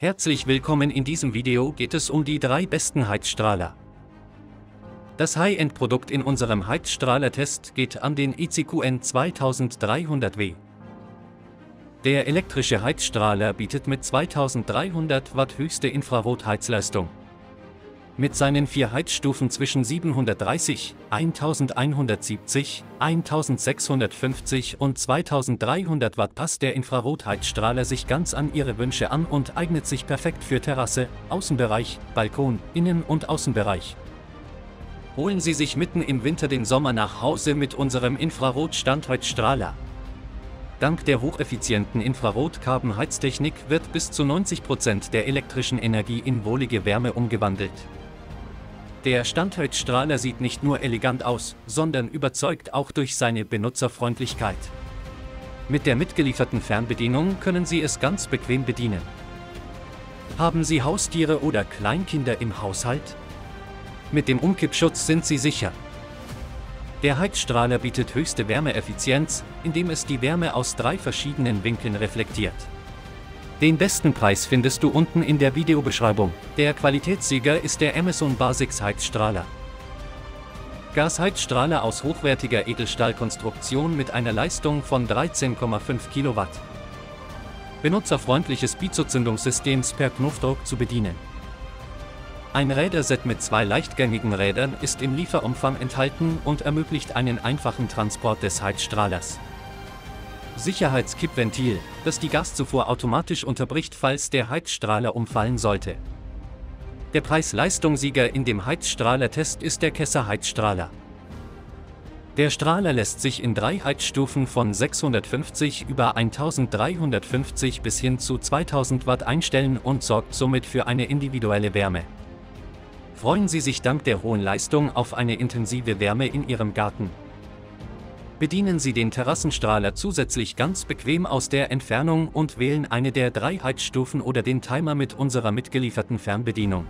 Herzlich willkommen in diesem Video geht es um die drei besten Heizstrahler. Das High-End-Produkt in unserem Heizstrahler-Test geht an den ICQN 2300W. Der elektrische Heizstrahler bietet mit 2300 Watt höchste Infrarotheizleistung. Mit seinen vier Heizstufen zwischen 730, 1170, 1650 und 2300 Watt passt der Infrarotheizstrahler sich ganz an Ihre Wünsche an und eignet sich perfekt für Terrasse, Außenbereich, Balkon, Innen- und Außenbereich. Holen Sie sich mitten im Winter den Sommer nach Hause mit unserem Infrarot-Standheizstrahler. Dank der hocheffizienten Infrarot-Carbon-Heiztechnik wird bis zu 90% der elektrischen Energie in wohlige Wärme umgewandelt. Der Standheizstrahler sieht nicht nur elegant aus, sondern überzeugt auch durch seine Benutzerfreundlichkeit. Mit der mitgelieferten Fernbedienung können Sie es ganz bequem bedienen. Haben Sie Haustiere oder Kleinkinder im Haushalt? Mit dem Umkippschutz sind Sie sicher. Der Heizstrahler bietet höchste Wärmeeffizienz, indem es die Wärme aus drei verschiedenen Winkeln reflektiert. Den besten Preis findest du unten in der Videobeschreibung. Der Qualitätssieger ist der Amazon Basics Heizstrahler. Gasheizstrahler aus hochwertiger Edelstahlkonstruktion mit einer Leistung von 13,5 Kilowatt. Benutzerfreundliches Bizozündungssystem per Knopfdruck zu bedienen. Ein Räderset mit zwei leichtgängigen Rädern ist im Lieferumfang enthalten und ermöglicht einen einfachen Transport des Heizstrahlers. Sicherheitskippventil, das die Gaszufuhr automatisch unterbricht, falls der Heizstrahler umfallen sollte. Der Preis-Leistung-Sieger in dem Heizstrahler-Test ist der Kesser Heizstrahler. Der Strahler lässt sich in drei Heizstufen von 650 über 1350 bis hin zu 2000 Watt einstellen und sorgt somit für eine individuelle Wärme. Freuen Sie sich dank der hohen Leistung auf eine intensive Wärme in Ihrem Garten. Bedienen Sie den Terrassenstrahler zusätzlich ganz bequem aus der Entfernung und wählen eine der drei Heizstufen oder den Timer mit unserer mitgelieferten Fernbedienung.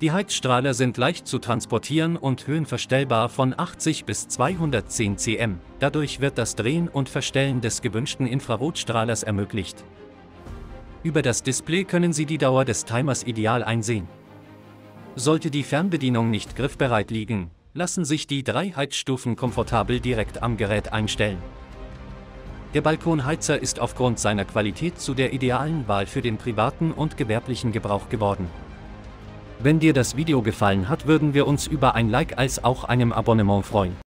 Die Heizstrahler sind leicht zu transportieren und höhenverstellbar von 80 bis 210 cm, dadurch wird das Drehen und Verstellen des gewünschten Infrarotstrahlers ermöglicht. Über das Display können Sie die Dauer des Timers ideal einsehen. Sollte die Fernbedienung nicht griffbereit liegen, lassen sich die drei Heizstufen komfortabel direkt am Gerät einstellen. Der Balkonheizer ist aufgrund seiner Qualität zu der idealen Wahl für den privaten und gewerblichen Gebrauch geworden. Wenn dir das Video gefallen hat, würden wir uns über ein Like als auch einem Abonnement freuen.